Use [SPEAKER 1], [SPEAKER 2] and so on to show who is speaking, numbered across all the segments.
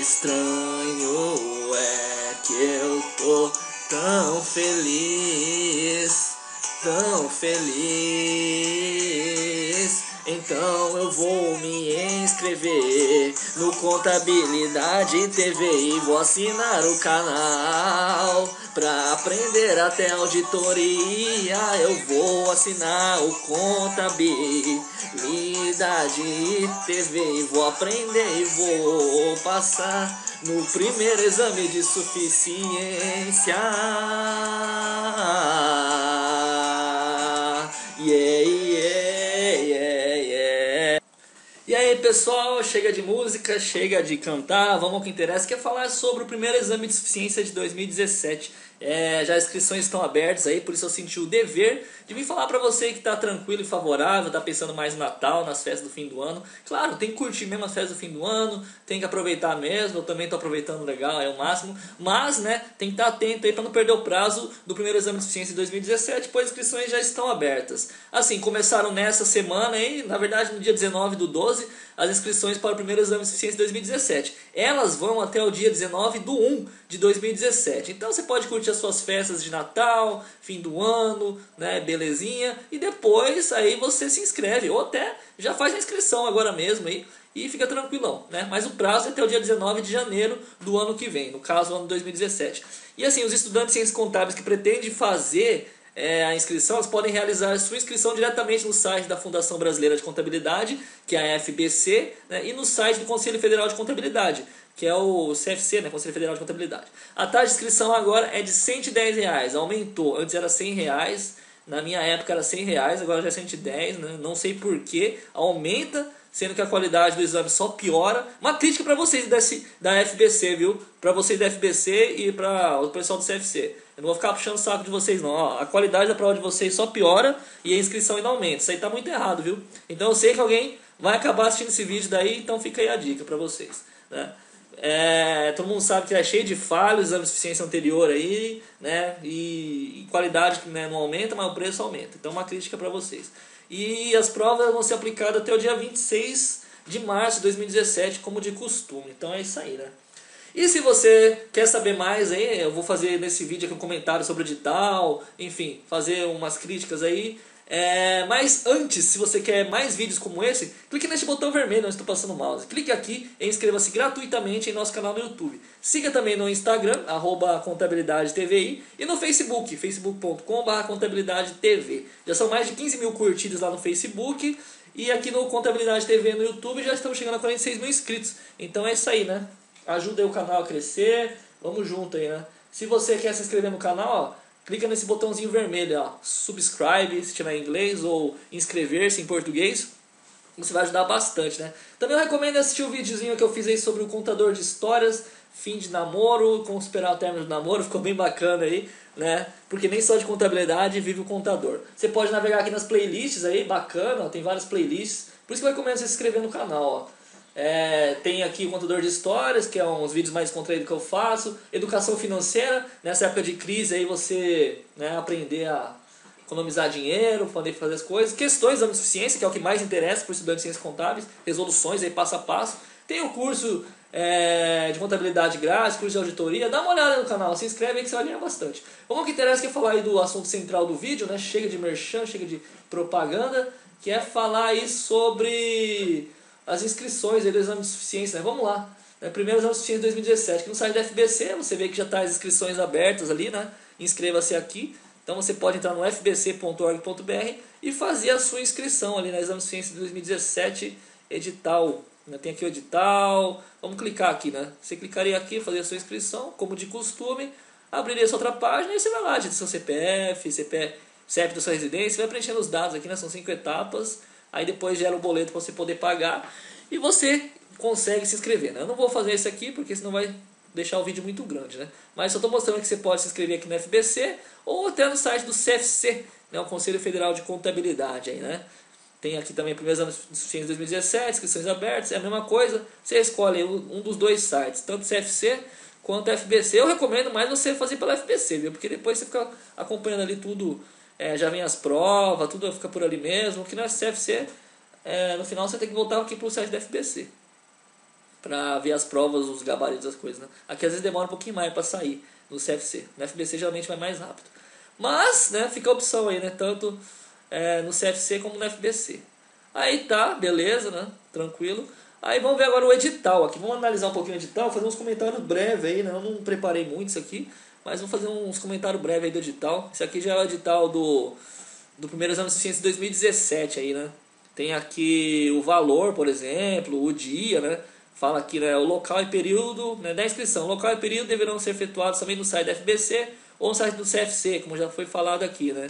[SPEAKER 1] estranho é que eu tô tão feliz, tão feliz. Então eu vou me inscrever no Contabilidade TV e vou assinar o canal. Pra aprender até auditoria, eu vou assinar o Contabilidade TV e vou aprender e vou passar no primeiro exame de suficiência. Pessoal, chega de música, chega de cantar, vamos ao que interessa, que é falar sobre o primeiro exame de suficiência de 2017. É, já as inscrições estão abertas aí, por isso eu senti o dever de vir falar para você que está tranquilo e favorável, está pensando mais no Natal, nas festas do fim do ano. Claro, tem que curtir mesmo as festas do fim do ano, tem que aproveitar mesmo, eu também estou aproveitando legal, é o máximo. Mas, né, tem que estar tá atento aí para não perder o prazo do primeiro exame de suficiência de 2017, pois as inscrições já estão abertas. Assim, começaram nessa semana aí, na verdade no dia 19 do 12, as inscrições para o primeiro exame de suficiência de 2017. Elas vão até o dia 19 do 1 de 2017. Então você pode curtir as suas festas de Natal, fim do ano, né, belezinha, e depois aí você se inscreve, ou até já faz a inscrição agora mesmo aí, e fica tranquilão, né? Mas o prazo é até o dia 19 de janeiro do ano que vem, no caso, ano 2017. E assim, os estudantes de ciências contábeis que pretendem fazer é, a inscrição, elas podem realizar sua inscrição diretamente no site da Fundação Brasileira de Contabilidade, que é a FBC, né, e no site do Conselho Federal de Contabilidade, que é o CFC, né, Conselho Federal de Contabilidade. A taxa de inscrição agora é de 110 reais, aumentou, antes era 100 reais, na minha época era 100 reais, agora já é 110, né, não sei porquê, aumenta sendo que a qualidade do exame só piora. Uma crítica para vocês desse, da FBC, viu? Para vocês da FBC e para o pessoal do CFC. Eu não vou ficar puxando o saco de vocês não. Ó, a qualidade da prova de vocês só piora e a inscrição ainda aumenta. Isso aí tá muito errado, viu? Então eu sei que alguém vai acabar assistindo esse vídeo daí, então fica aí a dica para vocês, né? É, todo mundo sabe que é cheio de falhas, exame de eficiência anterior aí, né? E, e qualidade né, não aumenta, mas o preço aumenta. Então uma crítica para vocês. E as provas vão ser aplicadas até o dia 26 de março de 2017, como de costume. Então é isso aí, né? E se você quer saber mais aí, eu vou fazer nesse vídeo aqui um comentário sobre o edital, enfim, fazer umas críticas aí. É, mas antes, se você quer mais vídeos como esse, clique nesse botão vermelho onde estou passando o mouse. Clique aqui e inscreva-se gratuitamente em nosso canal no YouTube. Siga também no Instagram, arroba contabilidadeTVI, e no Facebook, facebook.com.br contabilidadetv. Já são mais de 15 mil curtidas lá no Facebook. E aqui no Contabilidade TV no YouTube já estamos chegando a 46 mil inscritos. Então é isso aí, né? Ajuda aí o canal a crescer. Vamos junto aí, né? Se você quer se inscrever no canal, ó, clica nesse botãozinho vermelho, ó, subscribe, se tiver em inglês, ou inscrever-se em português. Isso vai ajudar bastante, né? Também recomendo assistir o videozinho que eu fiz aí sobre o contador de histórias, fim de namoro, como superar o término do namoro, ficou bem bacana aí, né? Porque nem só de contabilidade vive o contador. Você pode navegar aqui nas playlists aí, bacana, ó, tem várias playlists. Por isso que eu recomendo você se inscrever no canal, ó. É, tem aqui o contador de histórias, que é uns vídeos mais contraídos que eu faço. Educação financeira, nessa época de crise aí você né, aprender a economizar dinheiro, poder fazer as coisas. Questões da suficiência, que é o que mais interessa para o estudante de ciências contábeis. Resoluções aí passo a passo. Tem o curso é, de contabilidade grátis, curso de auditoria. Dá uma olhada no canal, se inscreve aí que você vai ganhar bastante. Vamos que interessa que é falar aí do assunto central do vídeo, né? Chega de merchan, chega de propaganda, que é falar aí sobre as inscrições do exame de suficiência. Né? Vamos lá. Né? Primeiro exame de suficiência 2017, que no site da FBC você vê que já está as inscrições abertas ali, né? Inscreva-se aqui. Então você pode entrar no fbc.org.br e fazer a sua inscrição ali na exame de suficiência 2017 edital. Né? Tem aqui o edital. Vamos clicar aqui, né? Você clicaria aqui, fazer a sua inscrição, como de costume, abriria essa outra página e você vai lá, de seu CPF, CPF, CEP da sua residência, vai preenchendo os dados aqui, né? São cinco etapas aí depois gera o boleto para você poder pagar e você consegue se inscrever. Né? Eu não vou fazer isso aqui porque senão vai deixar o vídeo muito grande, né? Mas só estou mostrando que você pode se inscrever aqui no FBC ou até no site do CFC, né? o Conselho Federal de Contabilidade aí, né? Tem aqui também primeiros anos de suficiência 2017, inscrições abertas, é a mesma coisa. Você escolhe um dos dois sites, tanto CFC quanto FBC. Eu recomendo mais você fazer pela FBC, viu? Porque depois você fica acompanhando ali tudo é, já vem as provas, tudo fica por ali mesmo. Que na CFC, é, no final você tem que voltar aqui para o site da FBC. para ver as provas, os gabaritos das coisas, né? Aqui às vezes demora um pouquinho mais para sair no CFC. No FBC geralmente vai mais rápido. Mas, né, fica a opção aí, né? Tanto é, no CFC como no FBC. Aí tá, beleza, né? Tranquilo. Aí vamos ver agora o edital aqui. Vamos analisar um pouquinho o edital, fazer uns comentários breves aí, né? Eu não preparei muito isso aqui, mas vou fazer uns comentários breves aí do edital. Esse aqui já é o edital do, do primeiro exame de ciência de 2017 aí, né? Tem aqui o valor, por exemplo, o dia, né? Fala aqui, né? O local e período né, da inscrição. Local e período deverão ser efetuados também no site da FBC ou no site do CFC, como já foi falado aqui, né?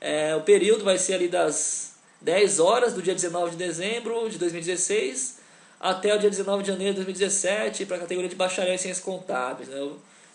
[SPEAKER 1] É, o período vai ser ali das 10 horas do dia 19 de dezembro de 2016 até o dia 19 de janeiro de 2017 para a categoria de bacharel em ciências contábeis. Né?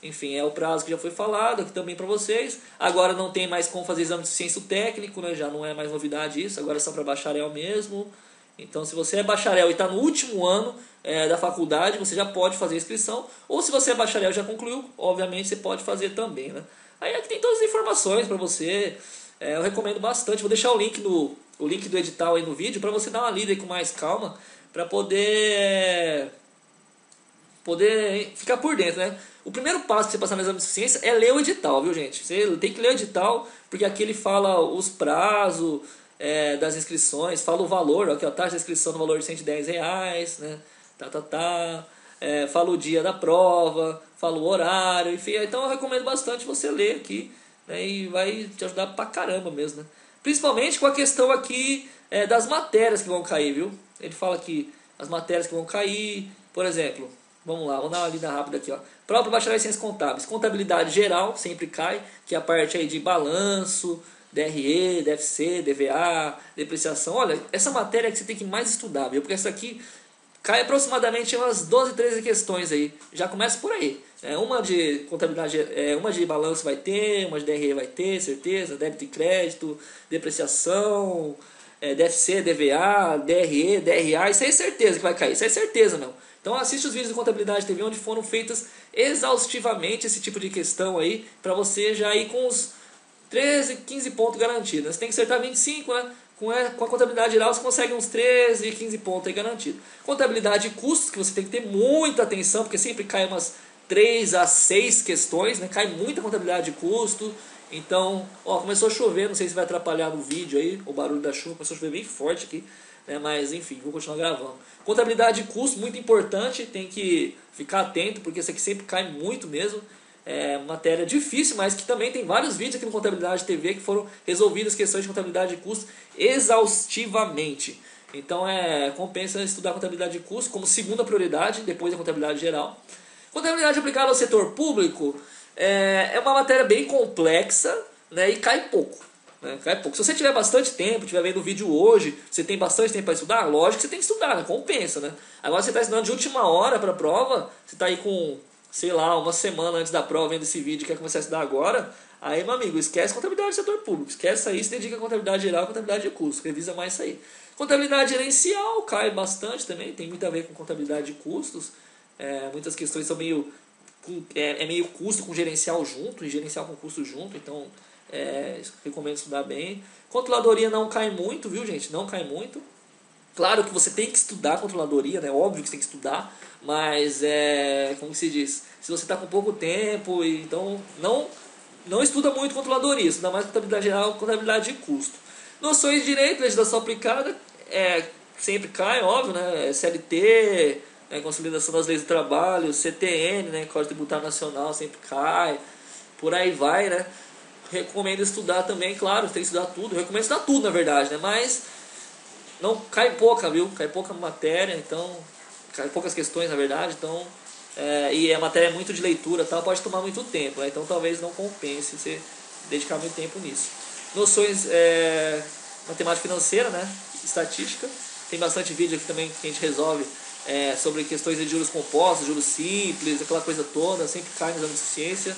[SPEAKER 1] Enfim, é o prazo que já foi falado aqui também para vocês. Agora não tem mais como fazer exame de ciência técnico, né? já não é mais novidade isso, agora é só para bacharel mesmo. Então, se você é bacharel e está no último ano é, da faculdade, você já pode fazer inscrição. Ou se você é bacharel e já concluiu, obviamente você pode fazer também. Né? Aí aqui tem todas as informações para você. É, eu recomendo bastante. Vou deixar o link, no, o link do edital aí no vídeo para você dar uma lida com mais calma para poder poder ficar por dentro, né? O primeiro passo para você passar no exame de suficiência é ler o edital, viu, gente? Você tem que ler o edital, porque aqui ele fala os prazos é, das inscrições, fala o valor, aqui, a taxa de inscrição no valor de 110 reais, né? Tá, tá, tá. É, fala o dia da prova, fala o horário, enfim. Então eu recomendo bastante você ler aqui, né? E vai te ajudar pra caramba mesmo, né? Principalmente com a questão aqui é, das matérias que vão cair, viu? Ele fala que as matérias que vão cair, por exemplo, vamos lá, vamos dar uma lida rápida aqui, ó. Próprio bacharel em ciências contábeis, contabilidade geral sempre cai, que é a parte aí de balanço, DRE, DFC, DVA, depreciação. Olha, essa matéria é que você tem que mais estudar, viu? Porque essa aqui cai aproximadamente umas 12, 13 questões aí. Já começa por aí. É, uma de contabilidade, é, uma de balanço vai ter, uma de DRE vai ter, certeza, débito e crédito, depreciação, é, DFC, DVA, DRE, DRA, isso aí é certeza que vai cair, isso aí é certeza não. Então assiste os vídeos de contabilidade TV onde foram feitas exaustivamente esse tipo de questão aí, para você já ir com os 13, 15 pontos garantidos. Você tem que acertar 25, né? Com a, com a contabilidade geral você consegue uns 13, 15 pontos aí garantido. Contabilidade de custos, que você tem que ter muita atenção, porque sempre cai umas 3 a 6 questões, né? Cai muita contabilidade de custo. Então, ó, começou a chover, não sei se vai atrapalhar no vídeo aí, o barulho da chuva, começou a chover bem forte aqui, né? Mas enfim, vou continuar gravando. Contabilidade de custo, muito importante, tem que ficar atento, porque isso aqui sempre cai muito mesmo. É matéria difícil, mas que também tem vários vídeos aqui no Contabilidade TV que foram resolvidas questões de contabilidade de custo exaustivamente. Então é compensa estudar contabilidade de custo como segunda prioridade, depois da contabilidade geral. Contabilidade aplicada ao setor público, é, é uma matéria bem complexa né, e cai pouco. Né, cai pouco. Se você tiver bastante tempo, estiver vendo o vídeo hoje, você tem bastante tempo para estudar, lógico que você tem que estudar, né, compensa. Né? Agora você está estudando de última hora para a prova, você está aí com, sei lá, uma semana antes da prova vendo esse vídeo quer começar a estudar agora, aí, meu amigo, esquece contabilidade do setor público, esquece aí, se dedica contabilidade geral e contabilidade de custo, revisa mais isso aí. Contabilidade gerencial cai bastante também, tem muito a ver com contabilidade de custos. É, muitas questões são meio é, é meio custo com gerencial junto, e gerencial com custo junto, então é, recomendo estudar bem. Controladoria não cai muito, viu gente? Não cai muito. Claro que você tem que estudar controladoria, né? Óbvio que você tem que estudar, mas é, como se diz, se você está com pouco tempo, então não não estuda muito controladoria, estuda mais contabilidade geral, contabilidade de custo. Noções de direito, legislação aplicada, é, sempre cai, óbvio, né? CLT, né, consolidação das leis do trabalho, CTN, né, Código Tributário Nacional sempre cai, por aí vai, né? Recomendo estudar também, claro, tem que estudar tudo, recomendo estudar tudo na verdade, né? Mas não cai pouca, viu? Cai pouca matéria, então cai poucas questões na verdade, então é, e a matéria é muito de leitura, tal, pode tomar muito tempo, né? então talvez não compense você dedicar muito tempo nisso. Noções é, matemática financeira, né? Estatística, tem bastante vídeo aqui também que a gente resolve é, sobre questões de juros compostos, juros simples, aquela coisa toda, sempre cai no exame de ciência.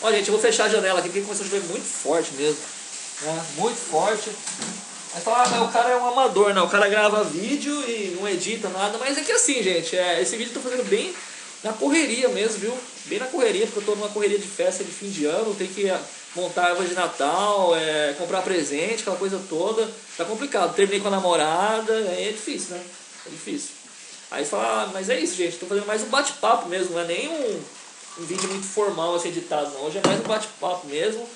[SPEAKER 1] Olha, gente, eu vou fechar a janela aqui porque começou a chover muito forte mesmo. Né? Muito forte. Aí fala, ah, o cara é um amador, não. O cara grava vídeo e não edita nada. Mas é que assim, gente, é, esse vídeo eu tô fazendo bem na correria mesmo, viu? Bem na correria, porque eu tô numa correria de festa de fim de ano, tem que montar a árvore de Natal, é, comprar presente, aquela coisa toda. Tá complicado. Terminei com a namorada, é difícil, né? É difícil. Aí fala, ah, mas é isso, gente, tô fazendo mais um bate-papo mesmo, não é nem um, um vídeo muito formal assim editado, não. Hoje é mais um bate-papo mesmo.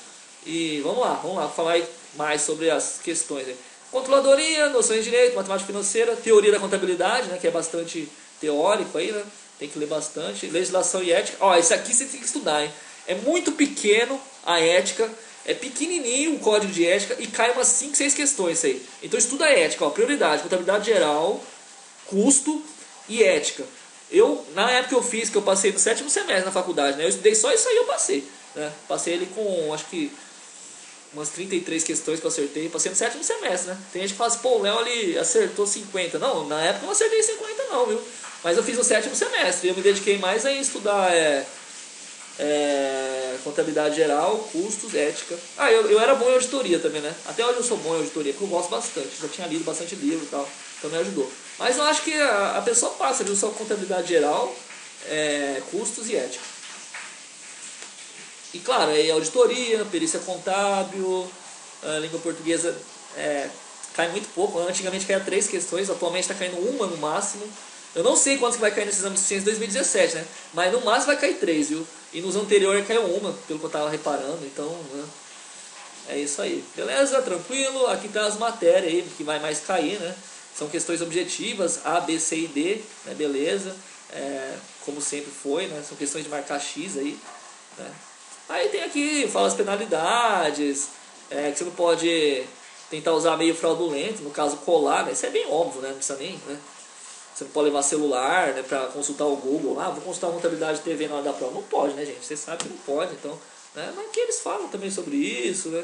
[SPEAKER 1] E vamos lá, vamos lá, falar mais sobre as questões. Aí. Controladoria, noções de direito, matemática financeira, teoria da contabilidade, né, que é bastante teórico aí, né? Tem que ler bastante. Legislação e ética. Ó, esse aqui você tem que estudar, hein? É muito pequeno a ética, é pequenininho o código de ética e cai umas 5, 6 questões aí. Então estuda a ética, ó, prioridade, contabilidade geral, custo e ética. Eu, na época que eu fiz, que eu passei no sétimo semestre na faculdade, né? Eu estudei só isso aí, eu passei. Né? Passei ele com, acho que umas 33 questões que eu acertei, passei no sétimo semestre, né? Tem gente que fala assim, pô, o Léo ele acertou 50. Não, na época eu não acertei 50 não, viu? Mas eu fiz no sétimo semestre, eu me dediquei mais a estudar é, é, contabilidade geral, custos, ética. Ah, eu, eu era bom em auditoria também, né? Até hoje eu sou bom em auditoria, porque eu gosto bastante, já tinha lido bastante livro e tal, então me ajudou. Mas eu acho que a, a pessoa passa, viu? Só contabilidade geral, é, custos e ética. E claro, aí auditoria, perícia contábil, língua portuguesa é, cai muito pouco. Antigamente caía três questões, atualmente está caindo uma no máximo. Eu não sei quantos que vai cair nesse exame de ciência 2017, né? Mas no máximo vai cair três, viu? E nos anteriores caiu uma, pelo que eu estava reparando, então né? é isso aí. Beleza? Tranquilo? Aqui tá as matérias aí que vai mais cair, né? São questões objetivas, A, B, C e D, né? Beleza? É, como sempre foi, né? São questões de marcar X aí, né? Aí tem aqui, fala as penalidades, é, que você não pode tentar usar meio fraudulento, no caso colar, né? Isso é bem óbvio, né? Não precisa nem, né? Você não pode levar celular né, para consultar o Google. Ah, vou consultar a contabilidade de TV na hora da prova. Não pode, né, gente? Você sabe que não pode. Então, né? Mas aqui eles falam também sobre isso, né?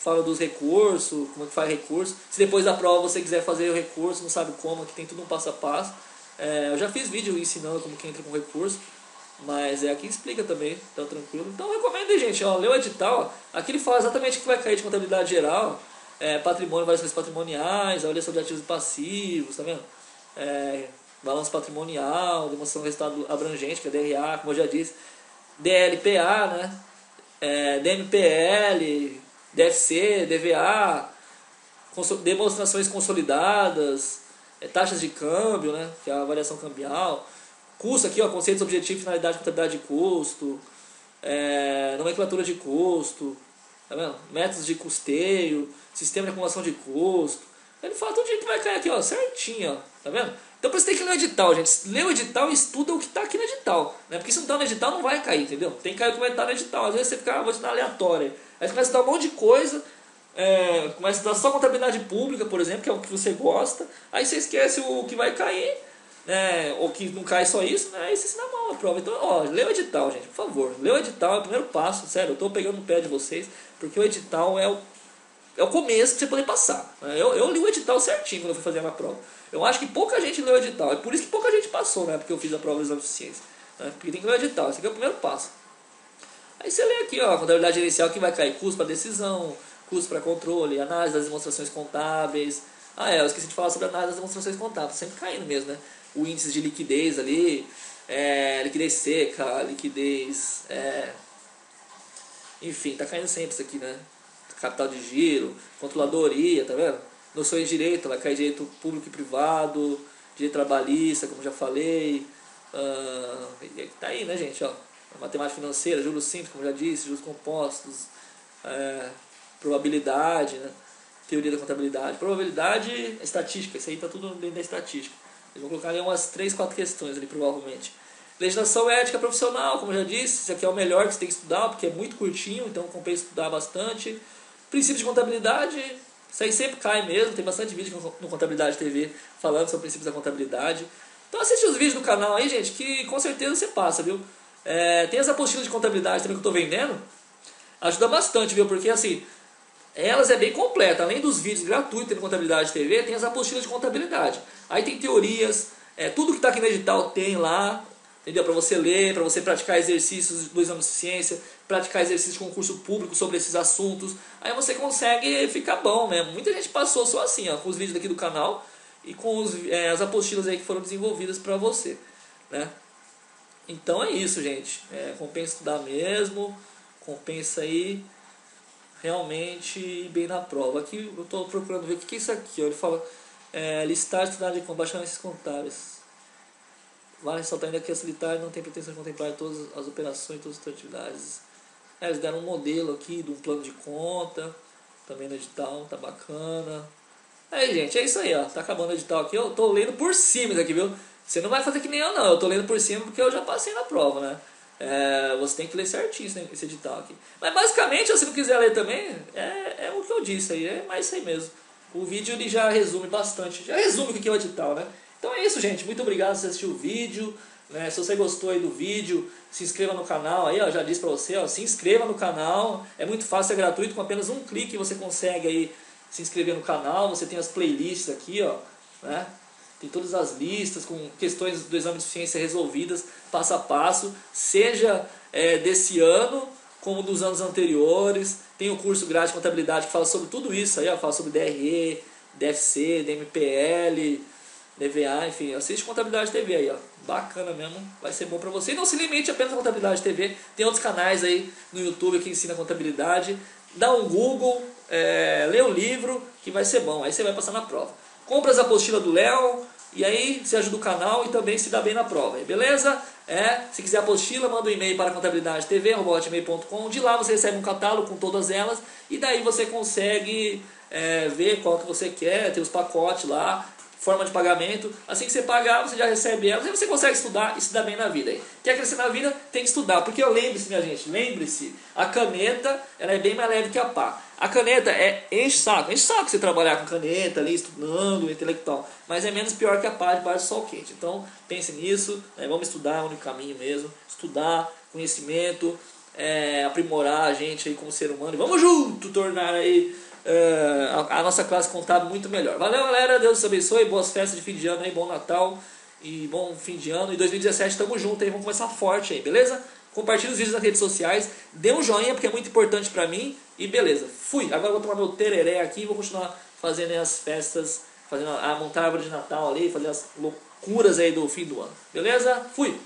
[SPEAKER 1] Falam dos recursos, como é que faz recurso. Se depois da prova você quiser fazer o recurso, não sabe como, aqui tem tudo um passo a passo. É, eu já fiz vídeo ensinando como que entra com recurso. Mas é aqui explica também, então tranquilo. Então recomendo, gente, ó, lê o edital. Aqui ele fala exatamente o que vai cair de contabilidade geral, é, patrimônio, variações patrimoniais, avaliação de ativos e passivos, tá vendo? É, balanço patrimonial, demonstração de resultado abrangente, que é DRA, como eu já disse, DLPA, né? É, DMPL, DFC, DVA, demonstrações consolidadas, é, taxas de câmbio, né? Que é a variação cambial Custo aqui, ó, conceitos, objetivo, finalidade, contabilidade de custo, é, nomenclatura de custo, tá vendo? métodos de custeio, sistema de acumulação de custo. Ele fala tudo que vai cair aqui, ó, certinho, ó, tá vendo? Então isso tem que ler o edital, gente. Lê o edital e estuda o que está aqui no edital. Né? Porque se não está no edital, não vai cair, entendeu? Tem que cair o que vai estar no edital. Às vezes você fica, ah, vou estudar aleatório. Aí você começa a dar um monte de coisa, é, começa a dar só contabilidade pública, por exemplo, que é o que você gosta. Aí você esquece o que vai cair né, ou que não cai só isso, né, aí você se dá mal a prova. Então, ó, lê o edital, gente, por favor. Lê o edital, é o primeiro passo, sério, eu estou pegando no pé de vocês, porque o edital é o, é o começo que você poder passar. Eu, eu li o edital certinho quando eu fui fazer a minha prova. Eu acho que pouca gente leu o edital, é por isso que pouca gente passou, né, porque eu fiz a prova de exame de ciência. Né, porque tem que ler o edital, esse aqui é o primeiro passo. Aí você lê aqui, ó, contabilidade gerencial que vai cair custo para decisão, custo para controle, análise das demonstrações contábeis. Ah, é, eu esqueci de falar sobre a análise das demonstrações contábeis, sempre caindo mesmo, né? o índice de liquidez ali, é, liquidez seca, liquidez. É, enfim, tá caindo sempre isso aqui, né? Capital de giro, controladoria, tá vendo? Noções de direito, vai cair direito público e privado, direito trabalhista, como já falei. Uh, tá aí, né, gente? Ó, matemática financeira, juros simples, como já disse, juros compostos, é, probabilidade, né? teoria da contabilidade. Probabilidade, estatística, isso aí tá tudo dentro da estatística. Eles vão colocar ali umas 3, 4 questões ali, provavelmente. Legislação ética profissional, como já disse, isso aqui é o melhor que você tem que estudar, porque é muito curtinho, então compensa estudar bastante. Princípio de contabilidade, isso aí sempre cai mesmo, tem bastante vídeo no Contabilidade TV falando sobre princípios da contabilidade. Então assiste os vídeos do canal aí, gente, que com certeza você passa, viu? É, tem as apostilas de contabilidade também que eu estou vendendo. Ajuda bastante, viu? Porque assim, elas é bem completa. Além dos vídeos gratuitos no Contabilidade TV, tem as apostilas de contabilidade. Aí tem teorias, é, tudo que está aqui no edital tem lá, entendeu? Para você ler, para você praticar exercícios do exame de ciência, praticar exercícios de concurso público sobre esses assuntos. Aí você consegue ficar bom mesmo. Muita gente passou só assim, ó, com os vídeos aqui do canal e com os, é, as apostilas aí que foram desenvolvidas para você, né? Então é isso, gente. É, compensa estudar mesmo, compensa aí realmente bem na prova. Aqui eu estou procurando ver o que é isso aqui. Ó. Ele fala é, listar estudar de baixar esses contábeis. Vale ressaltar ainda que a Solitária não tem pretensão de contemplar todas as operações, todas as atividades. É, eles deram um modelo aqui de um plano de conta, também no edital, tá bacana. Aí, gente, é isso aí, ó. Tá acabando o edital aqui, eu tô lendo por cima isso aqui, viu? Você não vai fazer que nem eu, não. Eu tô lendo por cima porque eu já passei na prova, né? É, você tem que ler certinho esse edital aqui. Mas basicamente, se não quiser ler também, é, é o que eu disse aí, é mais isso aí mesmo. O vídeo ele já resume bastante, já resume o que é o edital, né? Então é isso, gente. Muito obrigado por assistir o vídeo. Né? Se você gostou aí do vídeo, se inscreva no canal. Aí, ó, já disse pra você, ó, se inscreva no canal. É muito fácil, é gratuito. Com apenas um clique você consegue aí se inscrever no canal. Você tem as playlists aqui, ó, né? Tem todas as listas com questões do exame de eficiência resolvidas passo a passo, seja é, desse ano como dos anos anteriores. Tem o curso grátis de contabilidade que fala sobre tudo isso aí, ó, fala sobre DRE, DFC, DMPL, DVA, enfim, assiste Contabilidade TV aí, ó. Bacana mesmo, vai ser bom para você. E não se limite apenas a Contabilidade TV, tem outros canais aí no YouTube que ensina contabilidade. Dá um Google, é, lê o livro que vai ser bom, aí você vai passar na prova. Compra as apostilas do Léo e aí você ajuda o canal e também se dá bem na prova, beleza? É, se quiser apostila, manda um e-mail para contabilidade.tv@hotmail.com. De lá você recebe um catálogo com todas elas e daí você consegue é, ver qual que você quer, tem os pacotes lá forma de pagamento. Assim que você pagar, você já recebe elas e você consegue estudar e se dar bem na vida. Quer crescer na vida, tem que estudar. Porque lembre-se, minha gente, lembre-se, a caneta ela é bem mais leve que a pá. A caneta é enche saco, enche saco você trabalhar com caneta ali, estudando, intelectual. Mas é menos pior que a pá de baixo do sol quente. Então pense nisso, né? vamos estudar, é o único caminho mesmo. Estudar, conhecimento, é, aprimorar a gente aí como ser humano. E vamos junto tornar aí é, a, a, nossa classe contábil muito melhor. Valeu, galera. Deus abençoe. Boas festas de fim de ano aí. Bom Natal e bom fim de ano. E 2017 tamo junto aí. Vamos começar forte aí, beleza? Compartilhe os vídeos nas redes sociais. Dê um joinha porque é muito importante pra mim. E beleza. Fui. Agora vou tomar meu tereré aqui e vou continuar fazendo as festas. Fazendo a montar a árvore de Natal ali. Fazer as loucuras aí do fim do ano. Beleza? Fui.